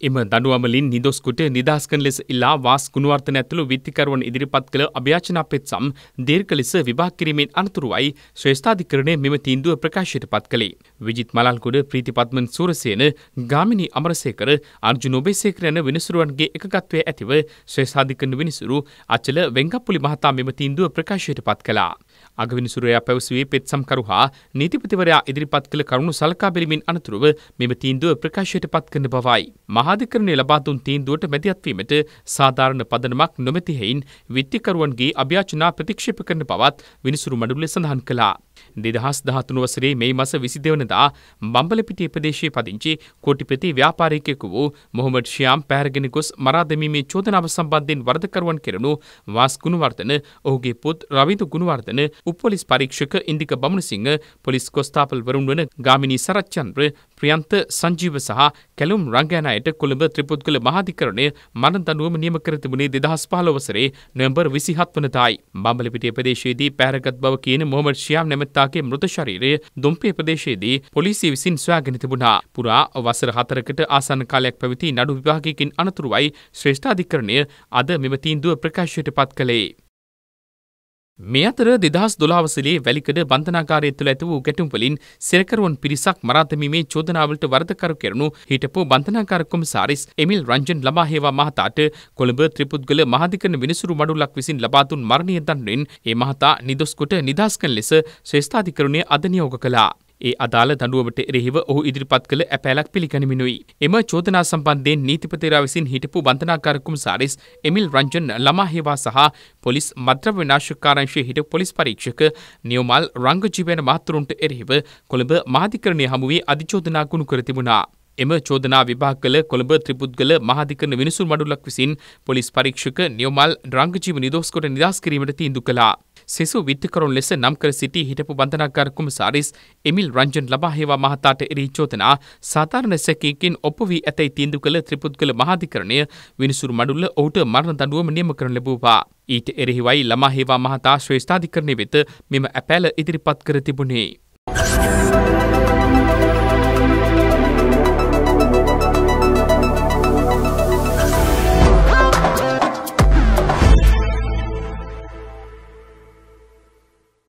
එම දඩුවමලින් නිදොස්කුට නිදහස්කන ලෙස ඉල්ලා වාස් ගුණවර්තන ඇතුළු විත්තිකරුවන් ඉදිරිපත් කළ අභ්‍යාචනා පෙත්සම් දීර්ඝ ලෙස විභාග කිරීමෙන් අනතුරුවයි ශ්‍රේෂ්ඨාධිකරණය මෙම තීන්දුව ප්‍රකාශයට පත් කළේ. විජිත් මලල්ගොඩ ප්‍රීතිපත්මන් සූරසේන ගාමිණී අමරසේකර අර්ජුන ඔබේසේකර යන විනිසුරුවන්ගේ එකගත්වය ඇතිව ශ්‍රේෂ්ඨාධිකරණ විනිසුරු අචල වෙංගප්පුලි මහතා මෙම තීන්දුව ප්‍රකාශයට පත් කළා. අගවිනිසුරයා පැවසුවේ පෙත්සම්කරු හා නීතිපතිවරයා ඉදිරිපත් කළ කරුණු සලකා බැලීමෙන් අනතුරුව මෙම තීන්දුව ප්‍රකාශයට පත් කරන බවයි. මහාධිකරණය ලබා දුන් තීන්දුවට මැදිහත්වීමට සාධාරණ පදනමක් නොමැති හෙයින් විත්තිකරුවන්ගේ අභ්‍යාචනා ප්‍රතික්ෂේප කරන බවත් විනිසුරු මඩුල්ල සඳහන් කළා. දෙදහස් දහතුන වසරේ මේ මස විසිදවනදා බම්බලපිටිය ප්‍රදේශයේ පදිංචි කෝටිපති ව්‍යාපාරිකයෙකු වූ මොහොමඩ් ශ්‍යාම් පැරගෙන ගොස් මරා දැමීමේ චෝදනාව සම්බන්ධයෙන් වරදකරුවන් කෙරෙනු වාස් ගුණවර්ධන ඔහුගේ පුත් රවිදු ගුණවර්ධන උප්පොලිස් පරීක්ෂක ඉන්දික බමුණසිංහ පොලිස් කොස්තාපල් වරුන් වන ගාමිණී සරච්චන්ද්‍ර ප්‍රියන්ත සංජීව සහ කැලුම් රංගයන අයට කොළඹ ත්‍රිපුද්ගල මහාධිකරණය මරණ දඬුවම නියම කර තිබුණේ දෙදහස් පහළ වසරේ නොවැම්බර් විසිහත් වනදායි. බම්බලපිටිය ප්‍රදේශයේදී පැරගත් බව කියන මොහමඩ් ශියාම් නැමැත්තාගේ මෘත ශරීරය දුම්පේ ප්‍රදේශයේදී පොලිසිය විසින් සොයාගෙන තිබුණා. පුරා වසර හතරකට ආසන්න කාලයක් පැවති නඩු විභාගයකින් අනතුරුවයි ශ්‍රේෂ්ඨාධිකරණය අද මෙම තීන්දුව ප්‍රකාශයට පත් කළේ. මේ අතර දෙදහස් දොලාවසලේ වැලිකඩ බන්ධනාකාරය තුළ ඇති වූ ගැටුම්වලින් සිරකරුවන් පිරිසක් මරාතමීමේ චෝදනාවලට වරදකරු කෙරුණු හිටපු බන්ධනාකාර කොමසාරිස් එමිල් රංජන් ලබා හේවා මහතාට කොළඹ ත්‍රිපුද්ගල මහාධිකරණ විනිසුරු මඩුල්ලක් විසින් ලබා දුන් මරණීය දඬුවෙන් ඒ මහතා නිදොස් කොට නිදහස් කළ ලෙස ශ්‍රේෂ්ඨාධිකරණය අද නියෝග කළා. ඒ අදාළ දඬුවමට එරෙහිව ඔහු ඉදිරිපත් කළ ඇපෑලක් පිළිගනිමිනුයි. එම චෝදනා සම්බන්ධයෙන් නීතිපතිරා විසින් හිටපු බන්ධනාකාර කුමසාරිස් එමිල් රංජන් ළමාහේවා සහ පොලිස් මද්‍රව්‍ය විනාශකාරංශයේ හිටපු පොලිස් පරීක්ෂක නියෝමල් රංගජීවන මහතුරුන්ට එරෙහිව කොළඹ මහාධිකරණය හමුවේ අධිචෝදනා ගුණ කර තිබුණා. එම චෝදනා විභාග කළ කොළඹ ත්‍රිපුද්ගල මහාධිකරණ විනිසුරු මඩුල්ලක් විසින් පොලිස් පරීක්ෂක නියෝමල් රංගජීව නිදොස් කොට නිදහස් කිරීමට තීන්දුව කළා. සෙසු විත්තිකරුන් ලෙස නම් කර සිටි හිටපු බන්ධනාගාර කුමසාරිස් එමිල් රංජන් ලබා හේවා මහතාට එරෙහි චෝදනා සාධාරණ සැකයකින් ඔප්පු වී ඇතැයි තීන්දුව කළ ත්‍රිපුද්ගල මහාධිකරණය විනිසුරු මඩුල්ල ඔහුට මරණ දඬුවම නියම කරන ලැබුවා. ඊට එරෙහිවයි ළමා හේවා මහතා ශ්‍රේෂ්ඨාධිකරණය වෙත මෙම ඇපෑල ඉදිරිපත් කර තිබුණේ.